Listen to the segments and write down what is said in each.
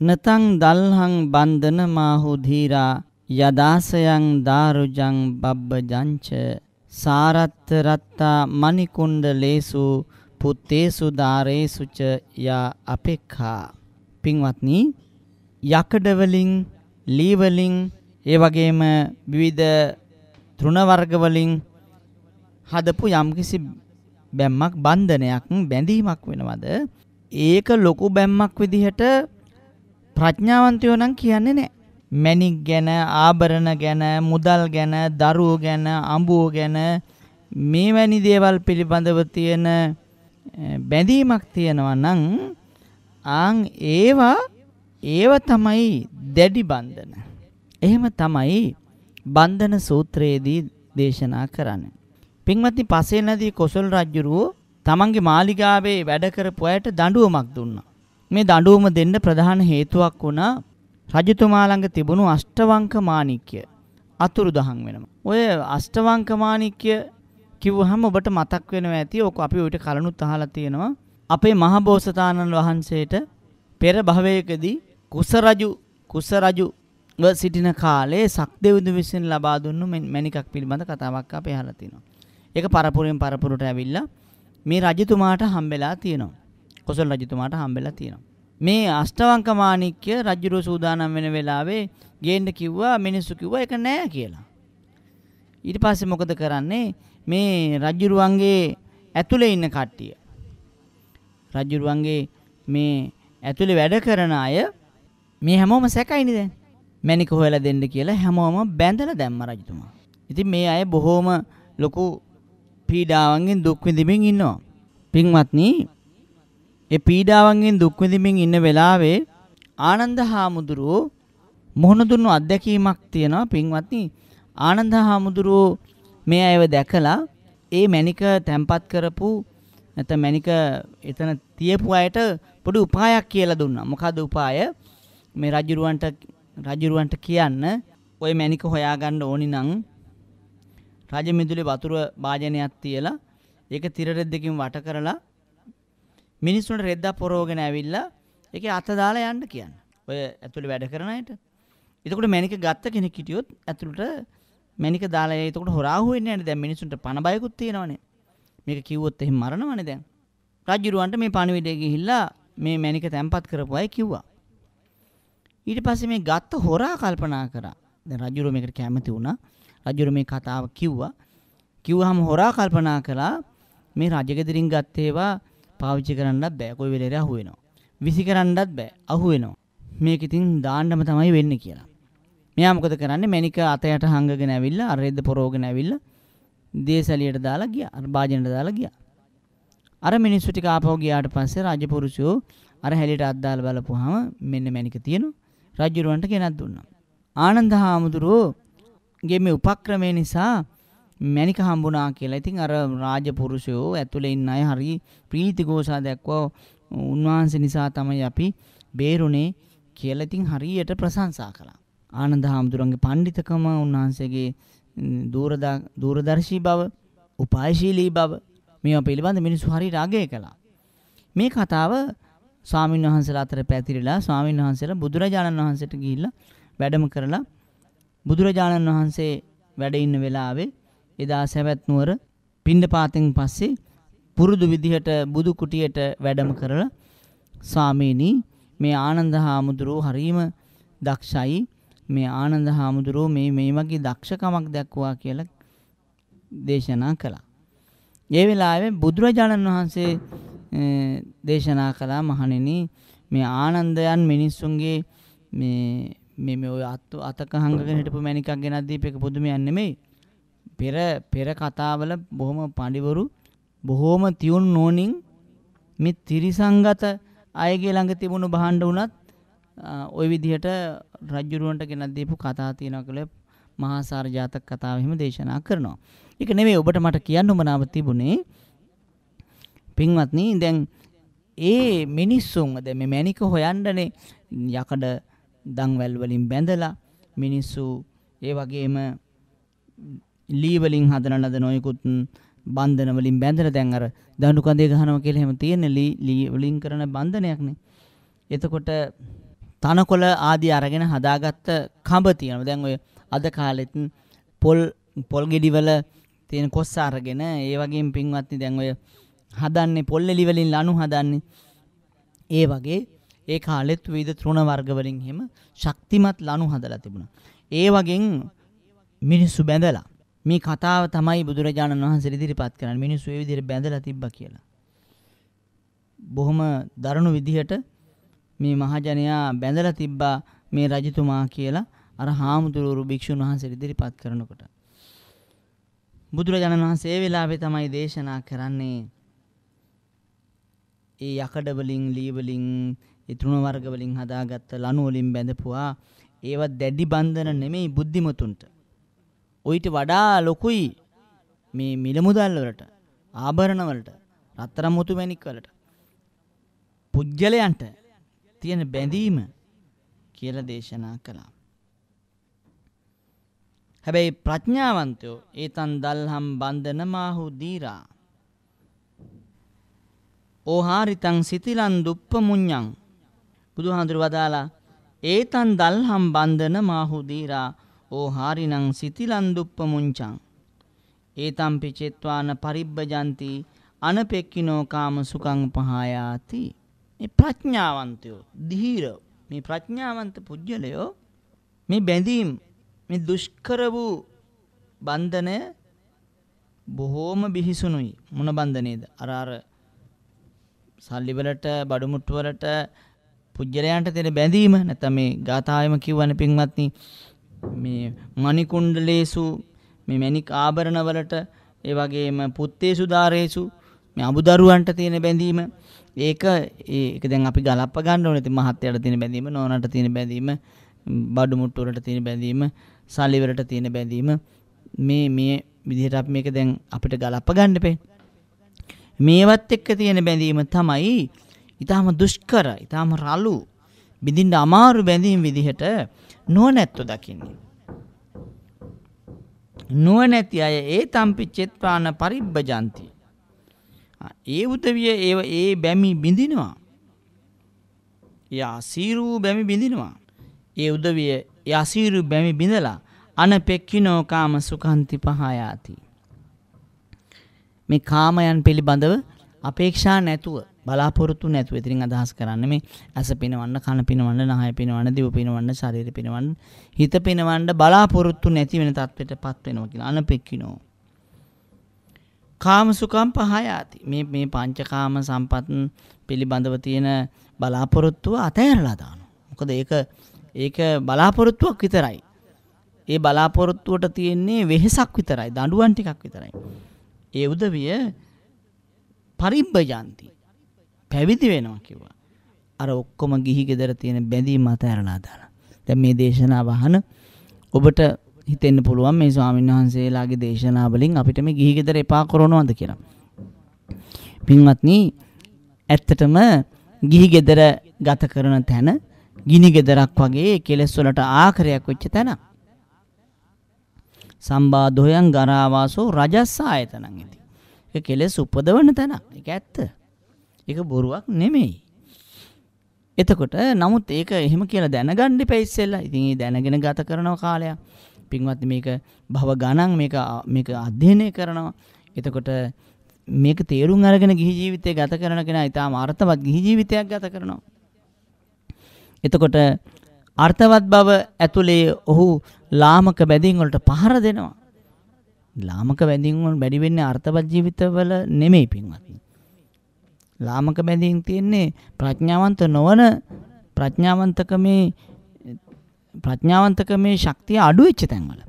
නතං දල්හං බන්ධන මාහු ධීරා යදාසයන් දාරුජං බබ්බජංච සාරත්ත රත්තා මණිකුණ්ඩ ලේසු පුත්තේසු දාරේසුච යා අපෙක්ඛා. පින්වත්නි යකඩ වලින් ලී වලින් ඒ වගේම විවිධ තෘණ වර්ග වලින් හදපු යම්කිසි බැම්මක් බන්ධනයක් බැඳීමක් වෙනවද? ඒක ලොකු බැම්මක් විදිහට ප්‍රඥාවන්තයෝ නම් කියන්නේ නැහැ. මැණික් ගැන, ආභරණ ගැන, මුදල් ගැන, දරුවෝ ගැන, අඹුව ගැන මේ වැනි දේවල් පිළිබඳව තියෙන බැඳීමක් තියෙනවා නම් ආන් ඒවා ඒව තමයි දැඩි බන්ධන. එහෙම තමයි බන්ධන සූත්‍රයේදී දේශනා කරන්නේ. පින්වත්නි පසේ නදී කොසල් රජුරුව තමන්ගේ මාලිගාවේ වැඩ කරපු අයට දඬුවමක් දුන්නා. මේ දඬුවම දෙන්න ප්‍රධාන හේතුවක් වුණා රජතුමා ළඟ තිබුණු අෂ්ටවංක මාණික්‍ය අතුරුදහන් වෙනවා. ඔය අෂ්ටවංක මාණික්‍ය කිව්වහම ඔබට මතක් වෙනවා ඇති. ඔක අපි උවිත කලනුත් අහලා තියෙනවා. අපේ මහබෝසතාණන් වහන්සේට පෙර භවයකදී කුස රජු කුස රජු සිටින කාලේ සක්දෙවිඳු විසින් ලබා දුන්නු මැණිකක් පිළිබඳ කතාවක් අපි අහලා තිනවා. ඒක පරපුරෙන් පරපුරට ඇවිල්ලා මේ රජතුමාට හම්බෙලා තියෙනවා. කොසල් රජතුමාට හම්බෙලා තියෙනවා. මේ අෂ්ටවංක මාණික්‍ය රජුරු සූදානම් වෙන වෙලාවේ ගේන්න කිව්වා මිනිස්සු කිව්වා ඒක නෑ කියලා. ඊට පස්සේ මොකද කරන්නේ මේ රජුරුවන්ගේ ඇතුලේ ඉන්න කට්ටිය රජුරුවන්ගේ මේ ඇතුලේ වැඩ කරන අය මේ හැමෝම සැකයිනේ දැන්. මැනික හොයලා දෙන්න කියලා හැමෝම බැඳලා දැම්ම රජතුමා. ඉතින් මේ අය බොහෝම ලොකු පීඩාවන්ගෙන් දුක් විඳින්මින් ඉන්නවා. පින්වත්නි, ඒ පීඩාවන්ගෙන් දුක් විඳින්මින් ඉන්න වෙලාවේ ආනන්ද හාමුදුරුවෝ මොහොන දුන්නු අත්දැකීමක් තියෙනවා පින්වත්නි. ආනන්ද හාමුදුරුවෝ මේ අයව දැකලා ඒ මැනික තැම්පත් කරපු නැත්නම් මැනික එතන තියපු අයට පොඩි උපායක් කියලා දුන්නා. මොකද උපාය? මේ රජුරවන්ට රජුරවන්ට කියන්න ওই මැනික හොයාගන්න ඕනි නම් රජමිදුලේ වතුර භාජනයක් තියලා ඒක තිර රෙද්දකින් වට කරලා මිනිස්සුන්ට රෙද්දක් පොරවගෙන ඇවිල්ලා ඒකේ අත දාලා යන්න කියන්න. ඔය ඇතුලේ වැඩ කරන අයට. එතකොට මැනික ගත්ත කෙනෙක් හිටියොත් ඇතුළට මැනික දාලා එතකොට හොරා හුවෙන්නේ නැහැ දැන් මිනිස්සුන්ට පණ බයකුත් තියෙනවනේ. මේක කිව්වොත් එහෙම මරණවනේ දැන්. රජුරවන්ට මේ පණිවිඩය ගිහිල්ලා මේ මැනික තැම්පත් කරපු අය කිව්වා. ඊට පස්සේ මේ ගත්ත හොරා කල්පනා කරා. දැන් රජුර මේකට කැමති වුණා. රජුර මේ කතාව කිව්වා. කිව්වහම හොරා කල්පනා කළා මේ රජගෙදරින් ගත්ත ඒවා පාවිච්චි කරන්නත් බෑ. කොයි වෙලේරි අහු වෙනවා. විසි කරන්නත් බෑ. අහු වෙනවා. මේක ඉතින් දාන්නම තමයි වෙන්නේ කියලා. මෙයා මොකද කරන්නේ? මැනික අතයට හංගගෙන ඇවිල්ලා අර රෙද්ද පොරවගෙන ඇවිල්ලා දේසලියට දාලා ගියා. අර භාජනයට දාලා ගියා. අර මිනිස්සු ටික ආපහු ගියාට පස්සේ රාජපුරුෂයෝ අර හැලියට අත් දාලා බලපුවාම මෙන්න මැනික තියෙනවා. රජුරවන්ට ගෙනත් දුන්නා. ආනන්ද හාමුදුරුවෝගේ මේ උපක්‍රමය නිසා මැනික හම්බුණා කියලා. ඉතින් අර රාජපුරුෂයෝ ඇතුලේ ඉන්න අය හරි ප්‍රීතිഘോഷා දැක්වුවා. උන්වහන්සේ නිසා තමයි අපි බේරුනේ කියලා ඉතින් හරියට ප්‍රශංසා කළා. ආනන්ද හාමුදුරන්ගේ පඬිතකම උන්වහන්සේගේ දූරදර්ශී බව, උපායශීලී බව මේවා පිළිබඳ මිනිස්සු හරියට අගය කළා. මේ කතාව ස්වාමීන් වහන්සේලා අතර පැතිරිලා ස්වාමීන් වහන්සේලා බුදුරජාණන් වහන්සේට ගිහිල්ලා වැඩම කරලා බුදුරජාණන් වහන්සේ වැඩ ඉන්න වෙලාවේ එදා සවැත් නුවර පින්ඩපාතෙන් පස්සේ පුරුදු විදිහට බුදු කුටියට වැඩම කරලා ස්වාමීනි මේ ආනන්ද හාමුදුරුවෝ හරීම දක්ෂයි මේ ආනන්ද හාමුදුරුවෝ මේ මේ වගේ දක්ෂකමක් දැක්වුවා කියලා දේශනා කළා. ඒ වෙලාවේ බුදුරජාණන් වහන්සේ දේශනා කළා මහණෙනි මේ ආනන්දයන් මිනිස්සුන්ගේ මේ මේ මේ ඔය අතක හංගගෙන හිටපු මැණිකක් ගෙනත් දීපේක පුදුමයක් නෙමෙයි. පෙර පෙර කතාවල බොහොම පඬිවරු බොහොම තියුණු නෝනින් මේ ත්‍රිසංගත අයගේ ළඟ තිබුණු භාණ්ඩ උනත් ওই විදිහට රජ්ජුරුවන්ට ගෙනත් දීපු කතා තියෙනවා කියලා මහාසාර ජාතක කතාව එහෙම දේශනා කරනවා. ඒක නෙවෙයි ඔබට මට කියන්න උමනාව තිබුණේ පින්වත්නි දැන් ඒ මිනිස්සුන් දැන් මේ මැණික හොයන්නනේ යකඩ දන්වැල් වලින් බැඳලා මිනිස්සු ඒ වගේම ලී වලින් හදන ලද නොයෙකුත් බන්ධන වලින් බැඳලා දැන් අර දඬු කඳේ ගහනවා කියලා එහෙම තියෙන ලී ලී වලින් කරන බන්ධනයක්නේ. එතකොට තනකොළ ආදී අරගෙන හදාගත්ත කඹ තියෙනවා. දැන් ඔය අද කාලෙත් පොල් පොල් ගෙඩිවල තියෙන කොස්ස අරගෙන ඒ වගේම පින්වත්නි දැන් ඔය හදන්නේ පොල් එලි වලින් ලණු හදන්නේ. ඒ වගේ ඒ කාලෙත් විවිධ තෘණ වර්ග වලින් එහෙම ශක්තිමත් ලණු හදලා තිබුණා. ඒ වගේ මිනිස්සු බැඳලා මේ කතාව තමයි බුදුරජාණන් වහන්සේ ඉදිරිපත් කරන්නේ මිනිස්සු ඒ විදිහට බැඳලා තිබ්බා කියලා. බොහොම දරුණු විදිහට මේ මහජනයා බැඳලා තිබ්බා මේ රජතුමා කියලා අර හාමුදුරුවෝ භික්ෂුන් වහන්සේ ඉදිරිපත් කරනකොට. බුදුරජාණන් වහන්සේ ඒ වෙලාවේ තමයි දේශනා කරන්නේ ඒ යකඩ වලින් ලී වලින් ඒ තෘණ වර්ග වලින් හදාගත්ත ලණු වලින් බැඳපුවා ඒවත් දැඩි බන්ධන නෙමෙයි බුද්ධිමතුන්ට. ඔయిత වඩා ලොකුයි මේ මිල මුදල් වලට ආභරණ වලට. රත්තරන් මුතු මැණික් වලට පුජ්‍යලයන්ට තියෙන බැඳීම කියලා දේශනා කළා. හැබැයි ප්‍රඥාවන්තයෝ ඒතන් දල්හම් බන්ධන මාහු දීරා. ඕහාරිතං සිතිලන් දුප්ප මුඤ්ඤං බුදුහාඳුර වදාලා ඒතන් දල්හම් බන්ධන මාහු දීරා ඕහාරිනං සිතිලන් දුප්ප මුංචං ඒතම් පිචෙත්වාන පරිබ්බජන්ති අනපෙක්කිනෝ කාම සුඛං පහයාති මේ ප්‍රඥාවන්තයෝ ධීර මේ ප්‍රඥාවන්ත පුජ්‍යලයෝ මේ බැඳීම් මේ දුෂ්කර වූ බන්ධනය බොහෝම බිහිසුණුයි. මොන බන්ධනේද? අර අර සල්ලිවලට බඩුමුට්ටුවලට පුජ්‍යලයන්ට තියෙන බැඳීම නැත්නම් මේ ගාථාවෙම කියවනේ පින්වත්නි මේ මණිකුණ්ඩලේසු මේ මණික් ආභරණ වලට ඒ වගේම පුත්තේසු දාරේසු මේ අමුදරුවන්ට තියෙන බැඳීම ඒක ඒක දැන් අපි ගලප්ප ගන්න ඕනේ. ඉතින් මහත්යට තියෙන බැඳීම, නෝනට තියෙන බැඳීම, බඩු මුට්ටු වලට තියෙන බැඳීම, සල්ලි වලට තියෙන බැඳීම මේ මේ විදිහට අපි මේක දැන් අපිට ගලප්ප ගන්න එපේ. මේවත් එක්ක තියෙන බැඳීම තමයි ඊටාම දුෂ්කර, ඊටාම රළු, බිඳින්න අමාරු බැඳීම් විදිහට නුවණැත්තු දකින්නේ. නුවණැති අය ඒ තම්පි චෙත්පාන පරිබ්බජಂತಿ. ඒ උදවිය ඒව ඒ බැමි බිඳිනවා. ඒ අසීරු බැමි බිඳිනවා. ඒ උදවිය ඒ අසීරු බැමි බිඳලා අනපෙක්කිනෝ කාම සුඛන්ති පහයාති. මේ කාමයන් පිළිබඳව අපේක්ෂා නැතුව බලාපොරොත්තු නැතුව ඉතින් අදහස් කරන්නේ මේ ඇස පිනවන්න කන පිනවන්න නහය පිනවන්න දිව පිනවන්න ශරීර පිනවන්න හිත පිනවන්න බලාපොරොත්තු නැති වෙන තත්ත්වයටපත් වෙනවා කියලා අනපෙක්කිනෝ කාමසුකම් පහයාති මේ මේ පංචකාම සම්පත් පිළිබඳව තියෙන බලාපොරොත්තුව අතෑරලා දානවා. මොකද ඒක ඒක බලාපොරොත්තුවක් විතරයි. ඒ බලාපොරොත්තුවට තියෙන්නේ වෙහෙසක් විතරයි, දඬුවම් ටිකක් විතරයි. ඒ උදවිය පරිබ්බජන්ති. පැවිදි වෙනවා කිව්වා. අර ඔක්කොම ගිහි ගෙදර තියෙන බැඳීම් අතෑරලා දාලා. දැන් මේ දේශනාව අහන ඔබට හිතෙන්න පුළුවන් මේ ස්වාමීන් වහන්සේලාගේ දේශනාවලින් අපිට මේ ගිහි ගෙදර එපා කරනවද කියලා. පින්වත්නි ඇත්තටම ගිහි ගෙදර ගත කරන තැන ගිනි ගෙදරක් වගේ කෙලෙස් වලට ආකරයක් වෙච්ච තැන. සම්බාධෝයන් ගරාවාසෝ රජස් ආයතනං ඉති. ඒක කෙලෙස් උපදවන තැන. ඒක ඇත්ත. ඒක බොරුවක් නෙමෙයි. එතකොට නමුත් ඒක එහෙම කියලා දැනගන්න ඉපැයි ඉස්සෙල්ලා. ඉතින් ඒ දැනගෙන ගත කරන කාලයක්. පින්වත් මේක භව ගණන් මේක මේක අධ්‍යයනය කරනවා. එතකොට මේක තේරුම් අරගෙන ගිහි ජීවිතය ගත කරන කෙනා ඊටාම අර්ථවත් ගිහි ජීවිතයක් ගත කරනවා. එතකොට අර්ථවත් බව ඇතුලේ ඔහු ලාමක බැඳීම් වලට පහර දෙනවා. ලාමක බැඳීම් වල බැඩි වෙන්නේ අර්ථවත් ජීවිතවල නෙමෙයි පින්වත්නි. ලාමක බැඳීම් තියෙන්නේ ප්‍රඥාවන්ත නොවන ප්‍රඥාවන්තකමේ ප්‍රඥාවන්තකමේ ශක්තිය අඩු වෙච්ච තැන්වල.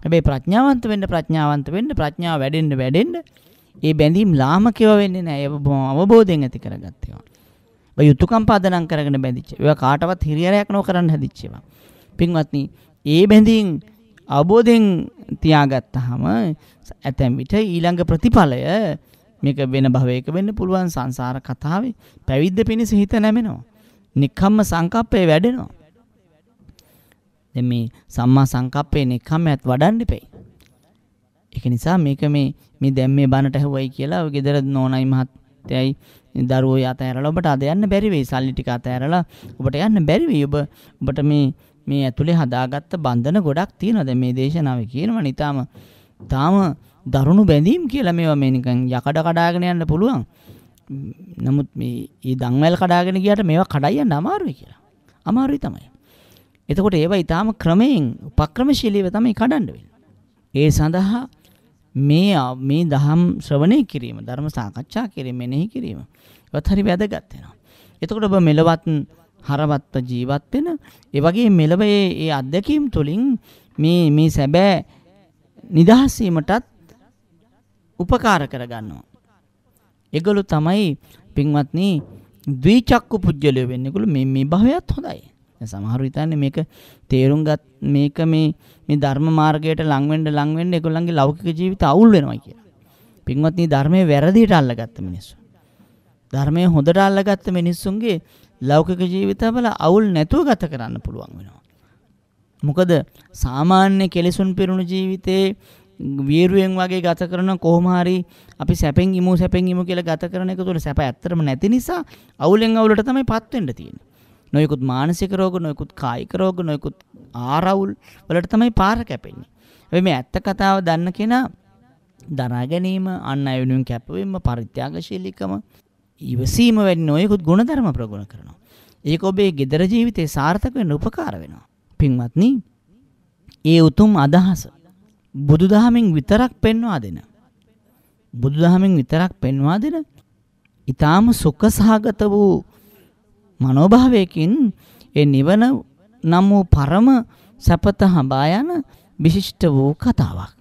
හැබැයි ප්‍රඥාවන්ත වෙන්න ප්‍රඥාවන්ත වෙන්න ප්‍රඥාව වැඩෙන්න වැඩෙන්න ඒ බැඳීම් ලාමකව වෙන්නේ නැහැ. ඒව අවබෝධයෙන් ඇති කරගත්තේවා. ඔය යුතුයකම් පදනම් කරගෙන බැඳිච්ච. ඒවා කාටවත් හිරියරයක් නොකරන්න හැදිච්ච ඒවා. පින්වත්නි, ඒ බැඳීම් අවබෝධයෙන් තියාගත්තාම ඇතැම් විට ඊළඟ ප්‍රතිඵලය මේක වෙන භවයක වෙන්න පුළුවන් සංසාර කතාවේ පැවිද්ද පිණිස හිත නැමෙනවා. නික්කම්ම සංකප්පේ වැඩෙනවා. දැන් මේ සම්මා සංකප්පේ නෙකම්මත් වඩන්න ඉපේ. ඒක නිසා මේක මේ මේ දැන් මේ බනට ඇහුවයි කියලා ඔය ගෙදර නෝනයි මහත් තත්ත්වයයි දරුවෝ අතෑරලා ඔබට අද යන්න බැරි වෙයි. සල්ලි ටික අතෑරලා ඔබට යන්න බැරි වෙයි. ඔබ ඔබට මේ මේ ඇතුලේ හදාගත්ත බන්ධන ගොඩක් තියෙනවා. දැන් මේ දේශනාවේ කියනවා නිතාම තාම දරුණු බැඳීම් කියලා මේවා මේ නිකන් යකඩ කඩාගෙන යන්න පුළුවන්. නමුත් මේ ඒ දන්වැල් කඩාගෙන ගියට මේවා කඩයි යන්න අමාරුයි කියලා. අමාරුයි තමයි. එතකොට ඒවා ඊටාම ක්‍රමයෙන් උපක්‍රමශීලීව තමයි කඩන්න වෙන්නේ. ඒ සඳහා මේ මේ දහම් ශ්‍රවණය කිරීම ධර්ම සාකච්ඡා කිරීම මෙනෙහි කිරීම ඒවත් හරි වැදගත් වෙනවා. එතකොට ඔබ මෙලවත් හරවත්ව ජීවත් වෙන ඒ වගේ මෙලව ඒ අත්දැකීම් තුළින් මේ මේ සැබෑ නිදහස් වීමටත් උපකාර කරගන්නවා. ඒගොල්ලෝ තමයි පින්වත්නි ද්විචක්කු පුජ්‍යලය වෙන්නේ. ඒගොල්ලෝ මේ මේ භවයත් හොඳයි. සමහරු හිතන්නේ මේක තේරුම් ගත් මේක මේ මේ ධර්ම මාර්ගයට ලං වෙන්න ලං වෙන්න ඒගොල්ලන්ගේ ලෞකික ජීවිත අවුල් වෙනවා කියලා. පින්වත්නි ධර්මයේ වැරදියට අල්ලගත්ත මිනිස්සු. ධර්මයේ හොඳට අල්ලගත්ත මිනිස්සුන්ගේ ලෞකික ජීවිතවල අවුල් නැතුව ගත කරන්න පුළුවන් වෙනවා. මොකද සාමාන්‍ය කෙලෙසුන් පිරුණු ජීවිතේ වීරුවෙන් වගේ ගත කරන කොහොම හරි අපි සැපෙන් ඉමු සැපෙන් ඉමු කියලා ගත කරන එක තුළ සැප ඇත්තටම නැති නිසා අවුලෙන් අවුලට තමයි පත් වෙන්න තියෙන්නේ. නොයෙකුත් මානසික රෝග නොයෙකුත් කායික රෝග නොයෙකුත් ආරවුල් වලට තමයි පාර කැපෙන්නේ. හැබැයි මේ ඇත්ත කතාව දන්න කෙනා දරා ගැනීම අන් අය වෙනුවෙන් කැපවීම පරිත්‍යාගශීලීකම ඉවසීම වැනි නොයෙකුත් ගුණධර්ම ප්‍රගුණ කරනවා. ඒක ඔබේ ගෙදර ජීවිතේ සාර්ථක වෙන්න උපකාර වෙනවා. පින්වත්නි, ඒ උතුම් අදහස බුදුදහමින් විතරක් පෙන්වා දෙන. බුදුදහමින් විතරක් පෙන්වා දෙන ඊටාම සුඛ සහගත වූ මනෝභාවයකින් ඒ නිවන නම් වූ පරම සැපත හඹා යන විශිෂ්ට වූ කතාවක්.